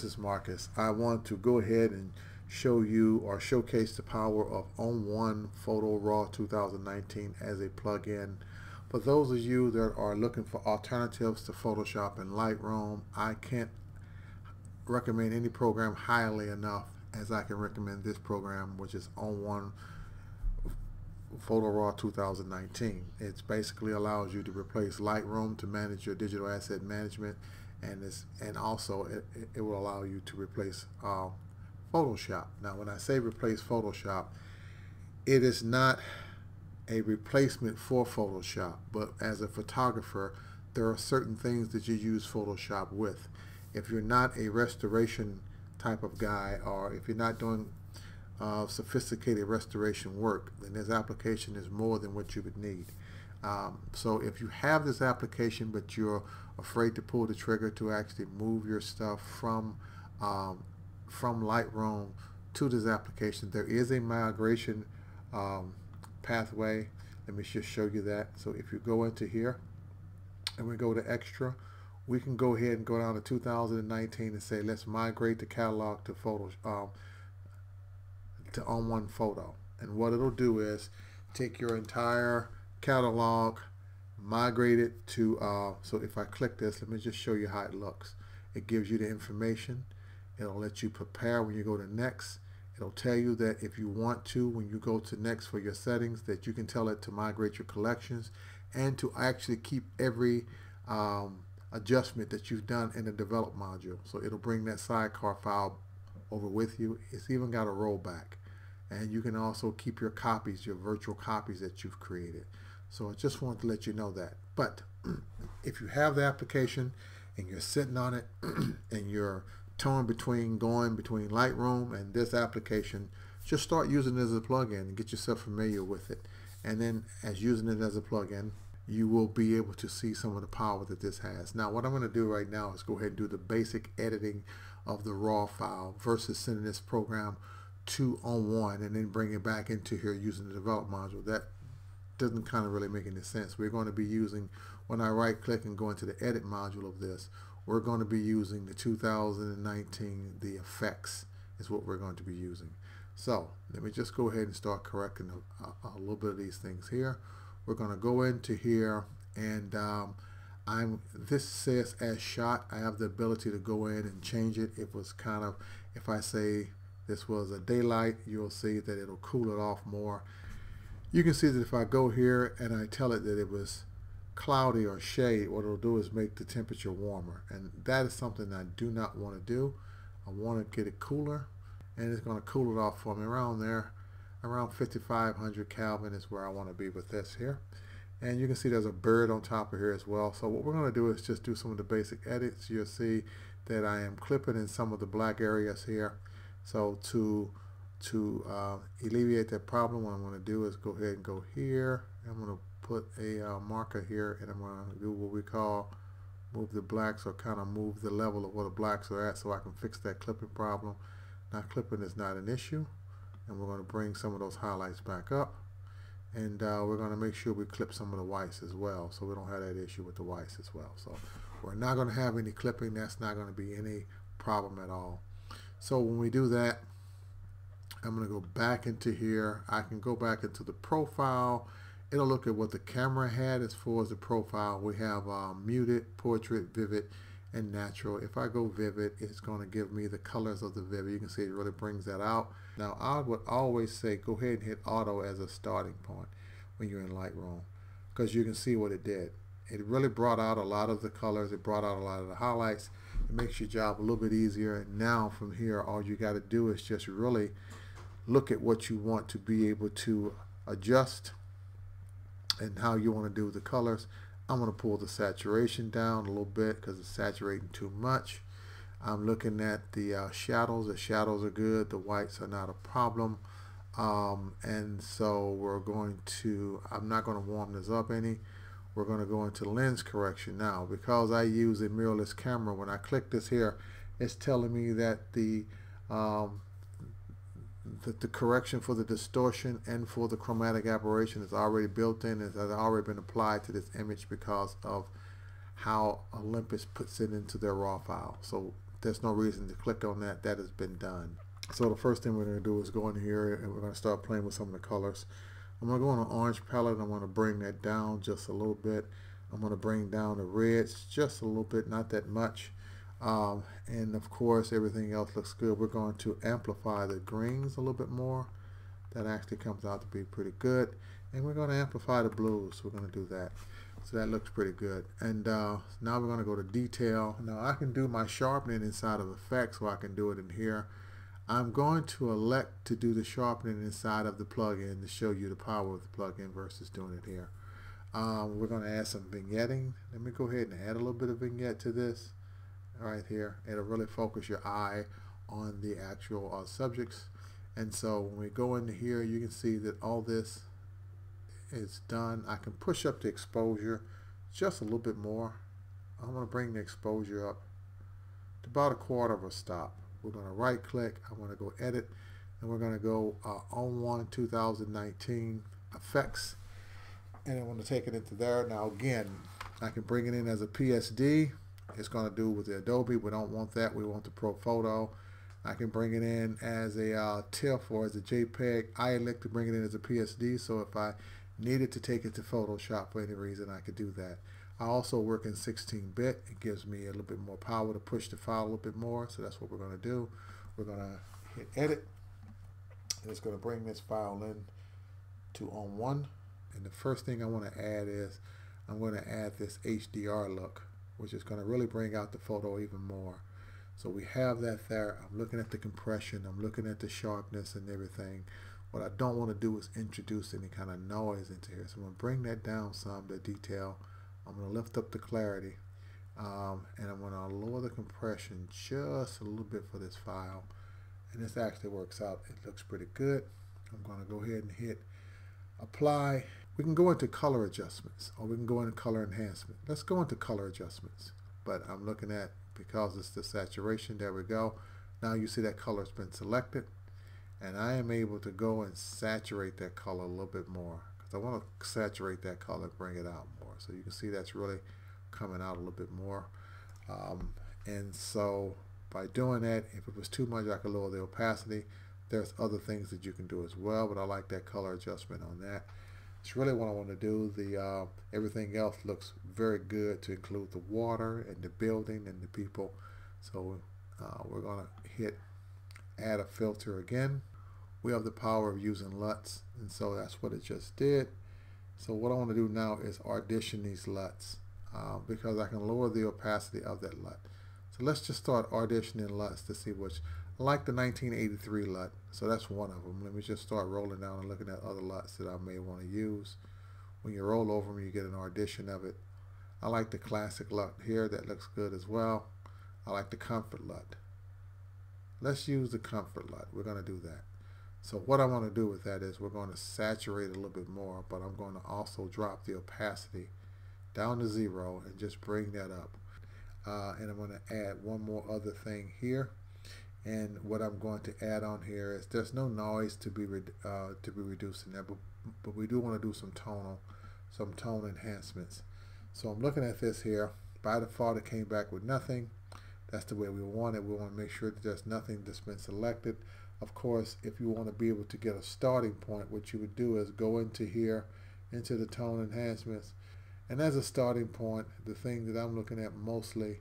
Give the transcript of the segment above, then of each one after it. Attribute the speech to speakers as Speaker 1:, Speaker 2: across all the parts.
Speaker 1: this is Marcus. I want to go ahead and show you or showcase the power of ON1 Photo Raw 2019 as a plugin. For those of you that are looking for alternatives to Photoshop and Lightroom, I can't recommend any program highly enough as I can recommend this program, which is ON1 Photo Raw 2019. It basically allows you to replace Lightroom to manage your digital asset management and this and also it, it will allow you to replace uh, Photoshop. Now when I say replace Photoshop, it is not a replacement for Photoshop, but as a photographer, there are certain things that you use Photoshop with. If you're not a restoration type of guy, or if you're not doing uh, sophisticated restoration work, then this application is more than what you would need. Um, so if you have this application, but you're afraid to pull the trigger to actually move your stuff from um, from Lightroom to this application, there is a migration um, pathway. Let me just show you that. So if you go into here and we go to extra, we can go ahead and go down to 2019 and say let's migrate the catalog to photos um, to ON1 photo. And what it'll do is take your entire catalog, migrated to, uh, so if I click this, let me just show you how it looks. It gives you the information. It'll let you prepare when you go to next. It'll tell you that if you want to, when you go to next for your settings, that you can tell it to migrate your collections and to actually keep every um, adjustment that you've done in the develop module. So it'll bring that sidecar file over with you. It's even got a rollback. And you can also keep your copies, your virtual copies that you've created. So I just wanted to let you know that. But if you have the application and you're sitting on it and you're torn between going between Lightroom and this application, just start using it as a plugin and get yourself familiar with it. And then as using it as a plugin, you will be able to see some of the power that this has. Now what I'm going to do right now is go ahead and do the basic editing of the raw file versus sending this program to ON1 and then bring it back into here using the develop module. That doesn't kind of really make any sense. We're going to be using, when I right click and go into the edit module of this, we're going to be using the 2019, the effects is what we're going to be using. So let me just go ahead and start correcting a, a, little bit of these things here. We're going to go into here and um, I'm this says as shot. I have the ability to go in and change it. It was kind of, if I say this was a daylight, you'll see that it'll cool it off more you can see that if I go here and I tell it that it was cloudy or shade, what it'll do is make the temperature warmer. And that is something I do not want to do. I want to get it cooler and it's going to cool it off for me around there. Around 5500 Kelvin is where I want to be with this here. And you can see there's a bird on top of here as well. So what we're going to do is just do some of the basic edits. You'll see that I am clipping in some of the black areas here. So to to uh, alleviate that problem, what I'm going to do is go ahead and go here. I'm going to put a uh, marker here and I'm going to do what we call move the blacks or kind of move the level of where the blacks are at so I can fix that clipping problem. Now clipping is not an issue and we're going to bring some of those highlights back up and uh, we're going to make sure we clip some of the whites as well so we don't have that issue with the whites as well. So we're not going to have any clipping. That's not going to be any problem at all. So when we do that, I'm going to go back into here. I can go back into the profile. It'll look at what the camera had as far as the profile. We have um, muted, portrait, vivid, and natural. If I go vivid, it's going to give me the colors of the vivid. You can see it really brings that out. Now, I would always say go ahead and hit auto as a starting point when you're in Lightroom because you can see what it did. It really brought out a lot of the colors. It brought out a lot of the highlights. It makes your job a little bit easier. And now from here, all you got to do is just really look at what you want to be able to adjust and how you want to do the colors. I'm going to pull the saturation down a little bit because it's saturating too much. I'm looking at the uh, shadows. The shadows are good. The whites are not a problem. Um, and so we're going to, I'm not going to warm this up any. We're going to go into lens correction now. Because I use a mirrorless camera, when I click this here, it's telling me that the um, that the correction for the distortion and for the chromatic aberration is already built in and has already been applied to this image because of how Olympus puts it into their raw file. So there's no reason to click on that. That has been done. So the first thing we're going to do is go in here and we're going to start playing with some of the colors. I'm going to go on an orange palette I'm going to bring that down just a little bit. I'm going to bring down the reds just a little bit, not that much. Um, and of course, everything else looks good. We're going to amplify the greens a little bit more. That actually comes out to be pretty good. And we're going to amplify the blues. We're going to do that. So that looks pretty good. And uh, now we're going to go to detail. Now I can do my sharpening inside of effects, so I can do it in here. I'm going to elect to do the sharpening inside of the plugin to show you the power of the plugin versus doing it here. Um, we're going to add some vignetting. Let me go ahead and add a little bit of vignette to this right here. It'll really focus your eye on the actual uh, subjects. And so when we go into here, you can see that all this is done. I can push up the exposure just a little bit more. I'm going to bring the exposure up to about a quarter of a stop. We're going to right click. I want to go edit and we're going to go uh, ON1 2019 effects and I want to take it into there. Now again, I can bring it in as a PSD. It's going to do with the Adobe. We don't want that. We want the Pro Photo. I can bring it in as a uh, TIFF or as a JPEG. I elect to bring it in as a PSD. So if I needed to take it to Photoshop for any reason, I could do that. I also work in 16-bit. It gives me a little bit more power to push the file a little bit more. So that's what we're going to do. We're going to hit edit. And it's going to bring this file in to ON1. And the first thing I want to add is I'm going to add this HDR look, which is going to really bring out the photo even more. So we have that there. I'm looking at the compression. I'm looking at the sharpness and everything. What I don't want to do is introduce any kind of noise into here. So I'm going to bring that down some, the detail. I'm going to lift up the clarity. Um, and I'm going to lower the compression just a little bit for this file. And this actually works out. It looks pretty good. I'm going to go ahead and hit apply. We can go into color adjustments or we can go into color enhancement. Let's go into color adjustments. But I'm looking at, because it's the saturation, there we go. Now you see that color's been selected and I am able to go and saturate that color a little bit more because I want to saturate that color bring it out more so you can see that's really coming out a little bit more um, and so by doing that if it was too much I could lower the opacity there's other things that you can do as well but I like that color adjustment on that it's really what I want to do. The uh, everything else looks very good to include the water and the building and the people. So uh, we're gonna hit add a filter again. We have the power of using LUTs and so that's what it just did. So what I want to do now is audition these LUTs uh, because I can lower the opacity of that LUT. So let's just start auditioning LUTs to see which Like the 1983 LUT so that's one of them. Let me just start rolling down and looking at other LUTs that I may want to use. When you roll over them you get an audition of it. I like the classic LUT here that looks good as well. I like the comfort LUT let's use the comfort LUT we're going to do that. So what I want to do with that is we're going to saturate a little bit more, but I'm going to also drop the opacity down to zero and just bring that up. Uh, and I'm going to add one more other thing here. And what I'm going to add on here is there's no noise to be uh, to be reduced in there, but, but we do want to do some tonal, some tone enhancements. So I'm looking at this here. By default, it came back with nothing. That's the way we want it. We want to make sure that there's nothing that's been selected. Of course, if you want to be able to get a starting point, what you would do is go into here, into the tone enhancements. And as a starting point, the thing that I'm looking at mostly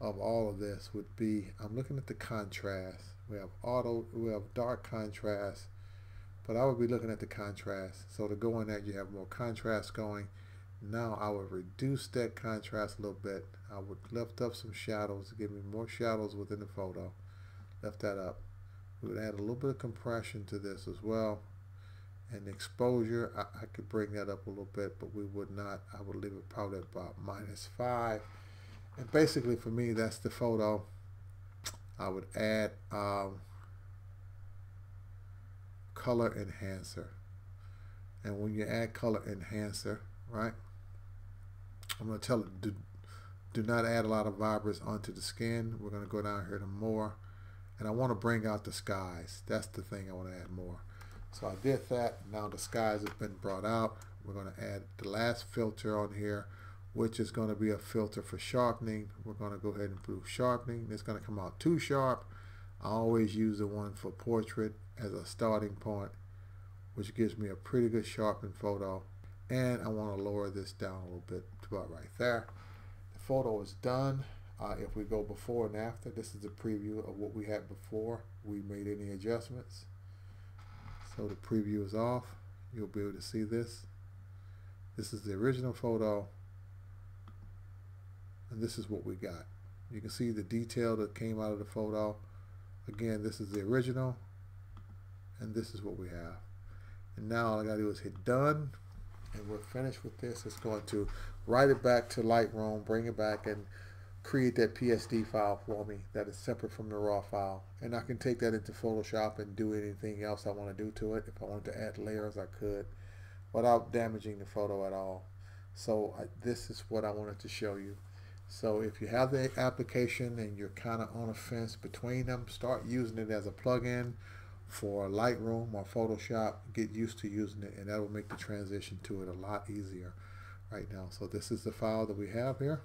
Speaker 1: of all of this would be, I'm looking at the contrast. We have auto, we have dark contrast, but I would be looking at the contrast. So to go in that, you have more contrast going. Now I would reduce that contrast a little bit. I would lift up some shadows to give me more shadows within the photo. Lift that up. We would add a little bit of compression to this as well. And exposure, I, I could bring that up a little bit, but we would not. I would leave it probably about minus five. And basically for me, that's the photo. I would add um, color enhancer. And when you add color enhancer, right, I'm going to tell it, do, do not add a lot of vibrance onto the skin. We're going to go down here to more and I want to bring out the skies. That's the thing I want to add more. So I did that. Now the skies have been brought out. We're going to add the last filter on here, which is going to be a filter for sharpening. We're going to go ahead and improve sharpening. It's going to come out too sharp. I always use the one for portrait as a starting point, which gives me a pretty good sharpened photo. And I want to lower this down a little bit to about right there. The photo is done. Uh, if we go before and after, this is a preview of what we had before we made any adjustments. So the preview is off. You'll be able to see this. This is the original photo. And this is what we got. You can see the detail that came out of the photo. Again, this is the original. And this is what we have. And now all I got to do is hit done. And we're finished with this. It's going to write it back to Lightroom, bring it back, and create that PSD file for me that is separate from the raw file. And I can take that into Photoshop and do anything else I want to do to it. If I wanted to add layers, I could without damaging the photo at all. So I, this is what I wanted to show you. So if you have the application and you're kind of on a fence between them, start using it as a plugin for Lightroom or Photoshop. Get used to using it and that will make the transition to it a lot easier right now. So this is the file that we have here.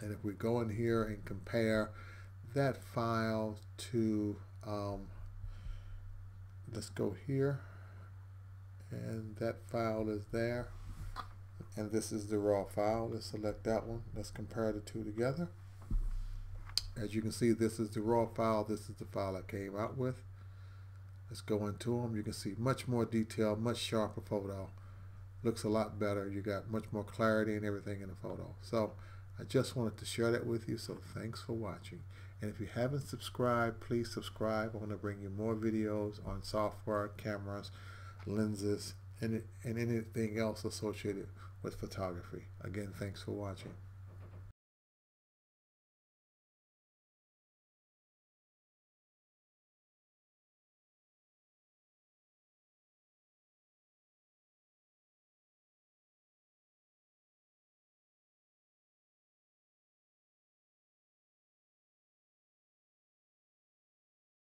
Speaker 1: And if we go in here and compare that file to, um, let's go here, and that file is there. And this is the raw file. Let's select that one. Let's compare the two together. As you can see, this is the raw file. This is the file I came out with. Let's go into them. You can see much more detail, much sharper photo. Looks a lot better. You got much more clarity and everything in the photo. So I just wanted to share that with you, so thanks for watching. And if you haven't subscribed, please subscribe. I want to bring you more videos on software, cameras, lenses, and, and anything else associated with photography. Again, thanks for watching.